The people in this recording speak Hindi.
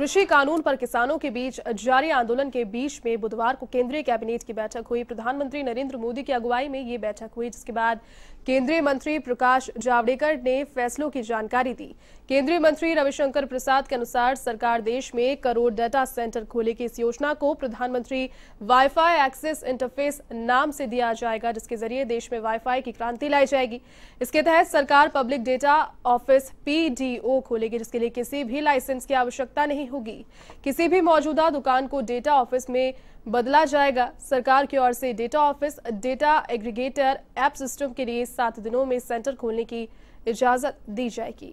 कृषि कानून पर किसानों के बीच जारी आंदोलन के बीच में बुधवार को केंद्रीय कैबिनेट की बैठक हुई। प्रधानमंत्री नरेंद्र मोदी की अगुवाई में ये बैठक हुई, जिसके बाद केंद्रीय मंत्री प्रकाश जावड़ेकर ने फैसलों की जानकारी दी। केंद्रीय मंत्री रविशंकर प्रसाद के अनुसार सरकार देश में करोड़ डाटा सेंटर खोलेगी इस योजना को प्रधानमंत्री वाईफाई एक्सेस इंटरफेस नाम से दिया जाएगा, जिसके ज़रिए देश में वाईफाई की क्रांति लाई जाएगी। इसके तहत सरकार पब्लिक डेटा ऑफ़िस पीडीओ खोलेगी, जिसके लिए किसी भी लाइसेंस की आवश्यकता नहीं होगी। किसी भी मौजूदा दुकान को डेटा ऑफ़िस में बदला जाएगा। सरकार की ओर से data office data aggregator app system के लिए सात दिनों में सेंटर खोलने की इजाज़त दी जाएगी।